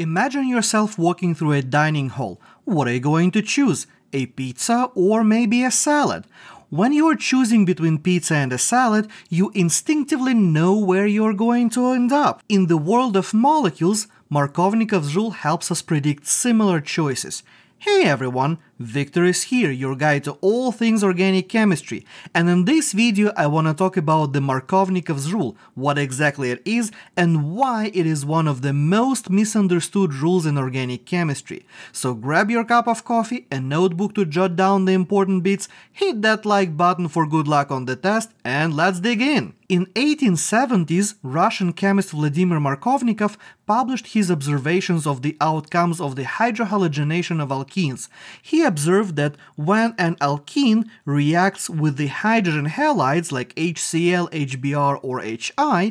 Imagine yourself walking through a dining hall. What are you going to choose? A pizza or maybe a salad? When you are choosing between pizza and a salad, you instinctively know where you're going to end up. In the world of molecules, Markovnikov's rule helps us predict similar choices. Hey everyone, Victor is here, your guide to all things organic chemistry, and in this video I want to talk about the Markovnikov's rule, what exactly it is, and why it is one of the most misunderstood rules in organic chemistry. So grab your cup of coffee, a notebook to jot down the important bits, hit that like button for good luck on the test, and let's dig in! In 1870s, Russian chemist Vladimir Markovnikov published his observations of the outcomes of the hydrohalogenation of alkenes. He observed that when an alkene reacts with the hydrogen halides like HCl, HBr, or HI,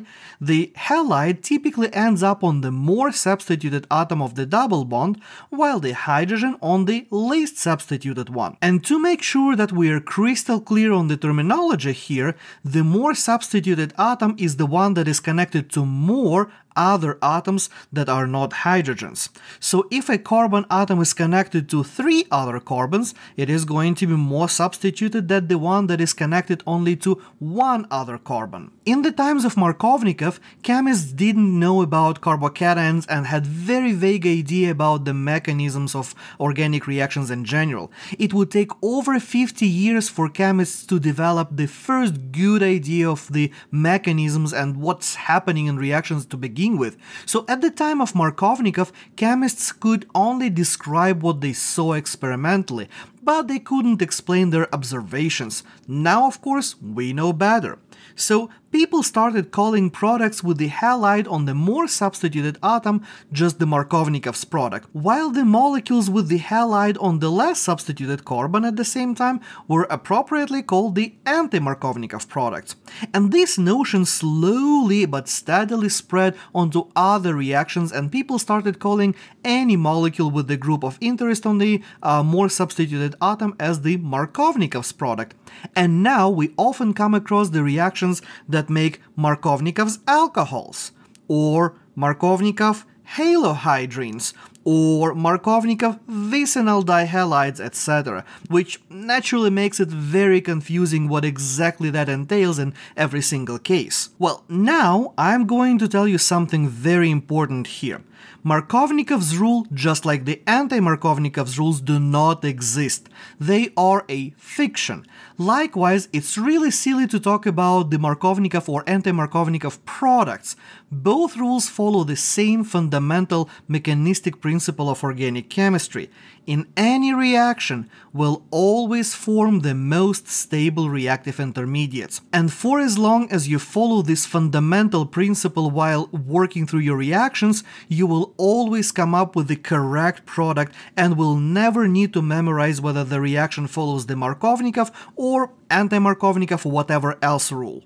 the halide typically ends up on the more substituted atom of the double bond, while the hydrogen on the least substituted one. And to make sure that we are crystal clear on the terminology here, the more substituted substituted atom is the one that is connected to more other atoms that are not hydrogens. So if a carbon atom is connected to three other carbons, it is going to be more substituted than the one that is connected only to one other carbon. In the times of Markovnikov, chemists didn't know about carbocations and had very vague idea about the mechanisms of organic reactions in general. It would take over 50 years for chemists to develop the first good idea of the mechanisms and what's happening in reactions to begin begin with. So at the time of Markovnikov, chemists could only describe what they saw experimentally, but they couldn't explain their observations. Now, of course, we know better. So people started calling products with the halide on the more substituted atom just the Markovnikov's product, while the molecules with the halide on the less substituted carbon at the same time were appropriately called the anti-Markovnikov products. And this notion slowly but steadily spread onto other reactions and people started calling any molecule with the group of interest on the uh, more substituted atom as the Markovnikov's product. And now we often come across the reactions that make Markovnikov's alcohols, or Markovnikov halohydrins, or Markovnikov vicinal dihalides, etc., which naturally makes it very confusing what exactly that entails in every single case. Well, now I'm going to tell you something very important here. Markovnikov's rule, just like the anti-Markovnikov's rules, do not exist. They are a fiction. Likewise, it's really silly to talk about the Markovnikov or anti-Markovnikov products. Both rules follow the same fundamental mechanistic principle of organic chemistry in any reaction will always form the most stable reactive intermediates. And for as long as you follow this fundamental principle while working through your reactions, you will always come up with the correct product and will never need to memorize whether the reaction follows the Markovnikov or anti-Markovnikov or whatever else rule.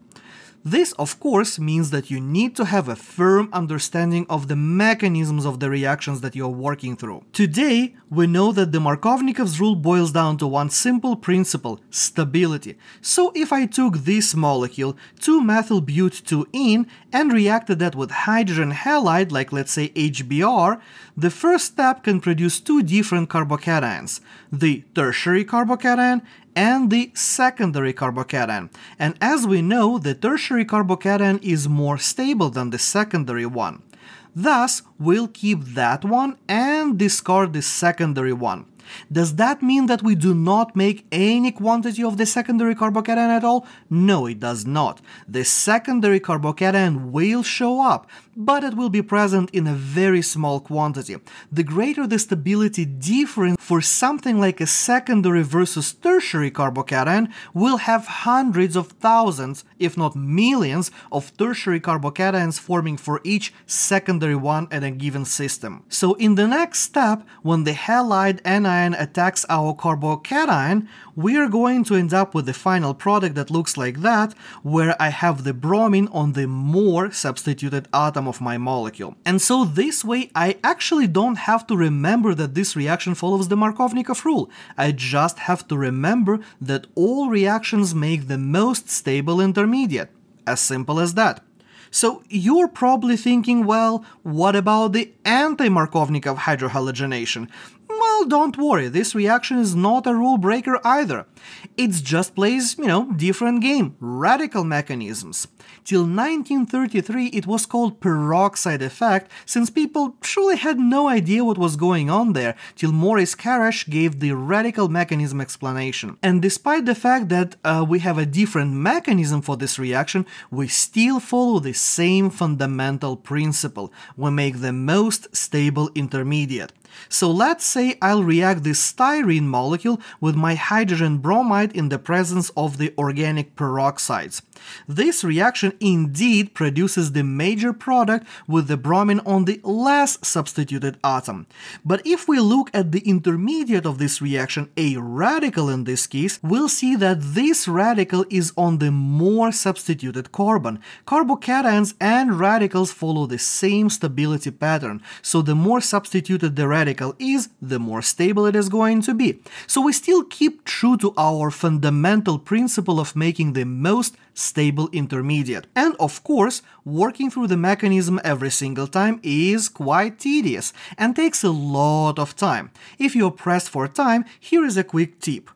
This, of course, means that you need to have a firm understanding of the mechanisms of the reactions that you're working through. Today, we know that the Markovnikov's rule boils down to one simple principle, stability. So if I took this molecule, 2-methyl-but-2-ene, and reacted that with hydrogen halide, like let's say HBr, the first step can produce two different carbocations, the tertiary carbocation and the secondary carbocation. And as we know, the tertiary carbocation is more stable than the secondary one. Thus, we'll keep that one and discard the secondary one. Does that mean that we do not make any quantity of the secondary carbocation at all? No, it does not. The secondary carbocation will show up, but it will be present in a very small quantity. The greater the stability difference for something like a secondary versus tertiary carbocation will have hundreds of thousands, if not millions, of tertiary carbocations forming for each secondary one at a given system. So in the next step, when the halide anion attacks our carbocation, we are going to end up with the final product that looks like that, where I have the bromine on the more substituted atom of my molecule. And so this way I actually don't have to remember that this reaction follows the Markovnikov rule. I just have to remember that all reactions make the most stable intermediate. As simple as that. So you're probably thinking, well, what about the anti-Markovnikov hydrohalogenation? Well, don't worry, this reaction is not a rule breaker either. It just plays, you know, different game, radical mechanisms. Till 1933 it was called peroxide effect, since people truly had no idea what was going on there, till Maurice Kharasch gave the radical mechanism explanation. And despite the fact that uh, we have a different mechanism for this reaction, we still follow the same fundamental principle. We make the most stable intermediate. So let's say I'll react this styrene molecule with my hydrogen bromide in the presence of the organic peroxides. This reaction indeed produces the major product with the bromine on the less substituted atom. But if we look at the intermediate of this reaction, a radical in this case, we'll see that this radical is on the more substituted carbon. Carbocations and radicals follow the same stability pattern, so the more substituted the radical radical is, the more stable it is going to be. So we still keep true to our fundamental principle of making the most stable intermediate. And of course, working through the mechanism every single time is quite tedious and takes a lot of time. If you're pressed for time, here is a quick tip.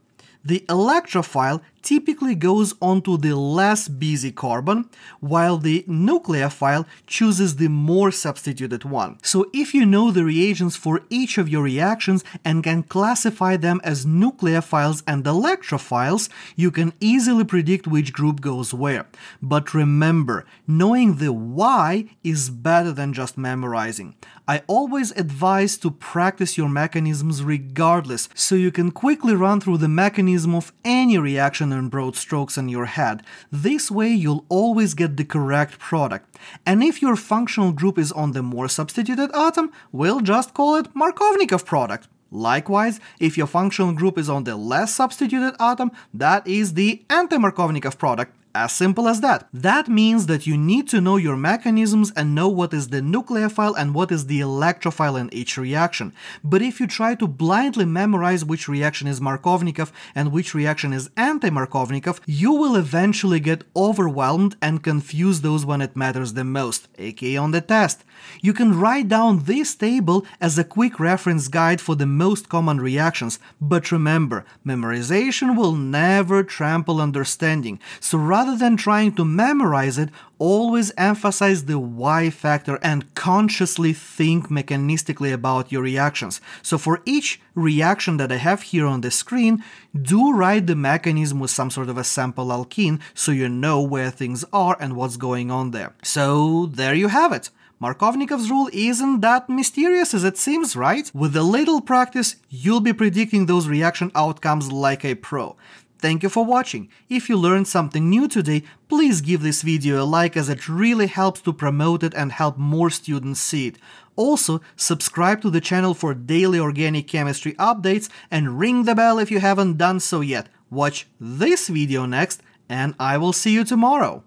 The electrophile typically goes onto the less busy carbon, while the nucleophile chooses the more substituted one. So if you know the reagents for each of your reactions and can classify them as nucleophiles and electrophiles, you can easily predict which group goes where. But remember, knowing the why is better than just memorizing. I always advise to practice your mechanisms regardless, so you can quickly run through the mechanism of any reaction in broad strokes in your head. This way you'll always get the correct product. And if your functional group is on the more substituted atom, we'll just call it Markovnikov product. Likewise, if your functional group is on the less substituted atom, that is the anti-Markovnikov product. As simple as that. That means that you need to know your mechanisms and know what is the nucleophile and what is the electrophile in each reaction. But if you try to blindly memorize which reaction is Markovnikov and which reaction is anti-Markovnikov, you will eventually get overwhelmed and confuse those when it matters the most, aka on the test. You can write down this table as a quick reference guide for the most common reactions, but remember, memorization will never trample understanding, so rather rather than trying to memorize it, always emphasize the why factor and consciously think mechanistically about your reactions. So for each reaction that I have here on the screen, do write the mechanism with some sort of a sample alkene so you know where things are and what's going on there. So there you have it. Markovnikov's rule isn't that mysterious as it seems, right? With a little practice, you'll be predicting those reaction outcomes like a pro. Thank you for watching. If you learned something new today, please give this video a like as it really helps to promote it and help more students see it. Also, subscribe to the channel for daily organic chemistry updates and ring the bell if you haven't done so yet. Watch this video next and I will see you tomorrow.